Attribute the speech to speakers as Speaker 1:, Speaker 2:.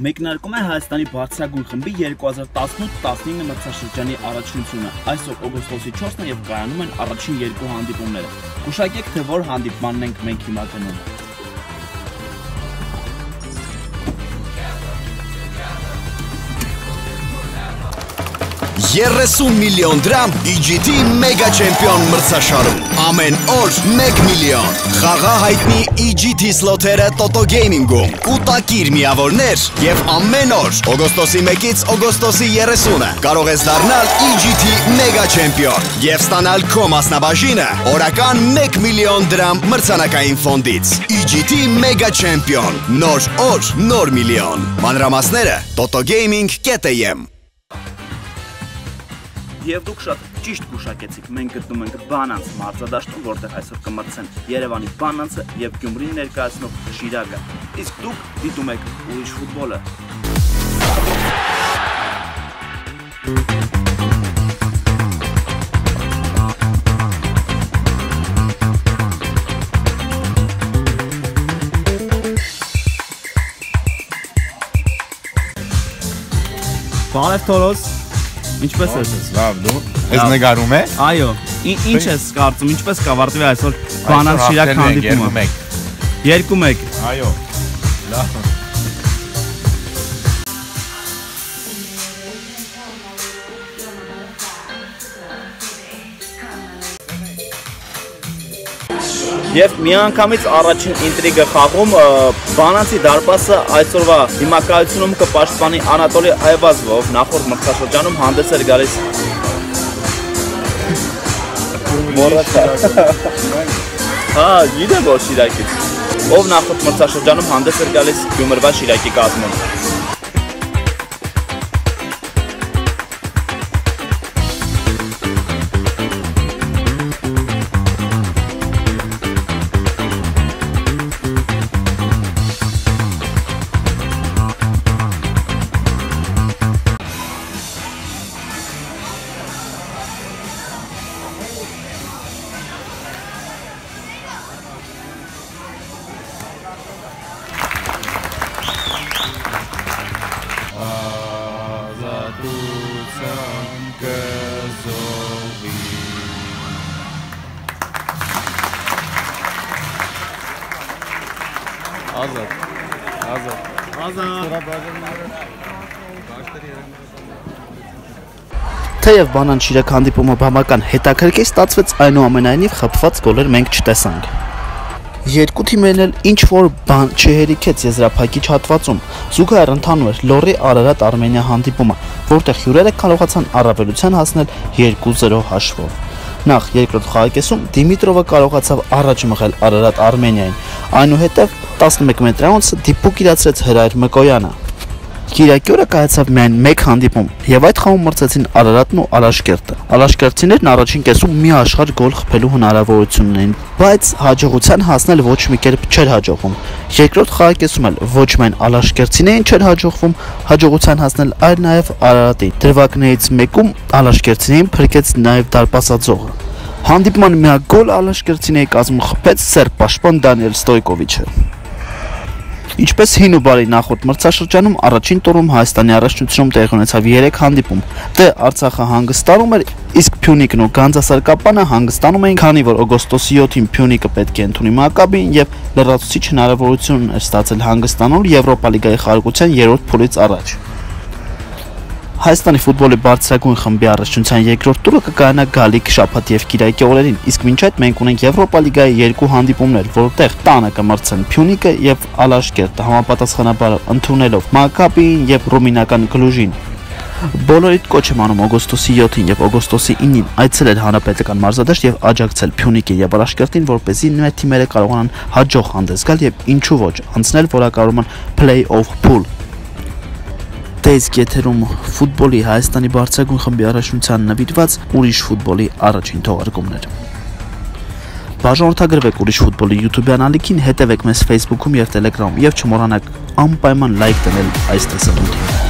Speaker 1: Մեկնարկում է Հայաստանի բարձրագույն խմբի 2018-19 մրցաշրջանի առաջնությունը։ Այսօր օգոստոսի 4-ն է եւ կայանում են առաջին երկու հանդիպումները։ Գուշակեք, թե որ հանդիպմանն ենք մենք հիմա գնում։
Speaker 2: 30 միլիոն դրամ EGT մեգա չեմպիոն մրցաշարում։ Ամեն օր 1 միլիոն։ Խաղա հայտնի EGT սլոթերը Toto Gaming-ում։ Կուտակիր միավորներ եւ ամեն օր օգոստոսի 1-ից օգոստոսի 30-ը կարող ես դառնալ EGT մեգա չեմպիոն եւ ստանալ քո մասնաբաժինը օրական 1 միլիոն դրամ մրցանակային ֆոնդից։ EGT մեգա չեմպիոն։ Նոր օր, նոր միլիոն։ Մանրամասները totogaming.am
Speaker 1: Եվ դուք շատ ճիշտ գուշակեցիք, մենք գտնում ենք Բանանց մարզադաշտում, որտեղ այսօր կմրցեն Երևանի Բանանցը եւ Գյումրին ներկայացնող Շիրակը։ Իսկ դուք դիտում եք ուրիշ ֆուտբոլը։ Բարև Թորոս։ Ինչպես ես։
Speaker 3: Լավ, դու ես նկարում է։
Speaker 1: Այո։ Ինչ ես կարծում, ինչպես կավարտվի այսօր Բանան Շիրակ հանդիպումը։ 2-1։
Speaker 3: Այո։ Լավ։
Speaker 1: Եվ միանգամից առաջին ինտրիգը խաղում Բանանցի դարպասը այսօրվա հիմակայությունում կպաշտպանի Անատոլի Այվազովը, ով նախորդ մրցաշրջանում հանդես էր գալիս. Մոռացա։ Հա, գիտեմ որ Շիրակից։ Ով նախորդ մրցաշրջանում հանդես էր գալիս Գյումրվա Շիրակի կազմում։
Speaker 3: Ազատության կզովի Ազատ Ազատ
Speaker 1: Ազատ
Speaker 4: Թեև բանան շիրակ հանդիպումը բավական հետաքրքիր ստացվեց, այնուամենայնիվ խփված գոլեր մենք չտեսանք։ Երկու թիմերն էլ ինչ որ բան չհերիքեց եզրափակիչ հատվածում։ Զուգահեռ ընթանում էր Լորի Արարատ Արմենիա հանդիպումը, որտեղ հյուրերը կարողացան առավելության հասնել 2-0 հաշվով։ Նախ երկրորդ խաղակեսում Դիմիտրովը կարողացավ առաջ մղել Արարատ Արմենիային, այնուհետև 11 մետրանոցը դիպուկ իրացրեց Հրայր Մկոյանը։ Կիրակի օրը կայացավ միայն մեկ հանդիպում, եւ այդ խաղում մրցեցին Արարատն ու Արաշկերտը։ Արաշկերտցիներն առաջին կեսում մի աշխարհ գոլ խփելու հնարավորություն ունեն, բայց հաջողության հասնել ոչ մի կերպ չէր հաջողվում։ Երկրորդ խաղակեսում էլ ոչ միայն Արաշկերտցիներին չէր հաջողվում հաջողության հասնել, այլ նաեւ Արարատին։ Դրվագներից մեկում Արաշկերտցիներին փրկեց նաեւ դարպասաձողը։ Հանդիպման միակ գոլ Ալաշկերտցիների կազմում խփեց սերբ պաշտպան Դանիել Ստոյկովիչը։ Ինչպես հին ու բարի նախորդ մրցաշրջանում առաջին տուրում Հայաստանի առաջնությունում տեղի ունեցավ 3 հանդիպում։ Դե Արցախը հանգստանում էր, իսկ Փյունիկն ու Գանձասարկապանը հանգստանում էին, քանի որ օգոստոսի 7-ին Փյունիկը պետք է ընդունի Մակաբին եւ լրացուցիչ հնարավորություն էր ստացել հանգստանալ Եվրոպա լիգայի խաղարկության 3-րդ փուլից առաջ։ Հայաստանի ֆուտբոլի բարձրագույն խմբի առաջնության երկրորդ տուրը կկայանա գալիք շաբաթ եւ կիրակի օրերին, իսկ մինչ այդ մենք ունենք Եվրոպա լիգայի երկու հանդիպումներ, որտեղ տանը կմրցեն Փյունիկը եւ Ալաշկերտը համապատասխանաբար ընդունելով Մակաբին եւ Ռումինական Գլուժին։ Բոլորիդ կոչ եմ անում օգոստոսի 7-ին եւ օգոստոսի 9-ին այցելել հանրապետական մարզադաշտ եւ աջակցել Փյունիկի եւ Ալաշկերտին, որպեսզի մեր թիմերը կարողանան հաջող հանդես գալ եւ ինչու ոչ անցնել որակարողման play-off pool Տեսք եթերում ֆուտբոլի Հայաստանի բարձրագույն խմբի առաջնության նվիրված ուրիշ ֆուտբոլի առաջին թողարկումներ։ Բաժանորդագրվեք ուրիշ ֆուտբոլի YouTube-յան ալիքին, հետևեք մեզ Facebook-ում եւ Telegram-ում եւ չմոռանաք անպայման լայք դնել այս տեսանյութին։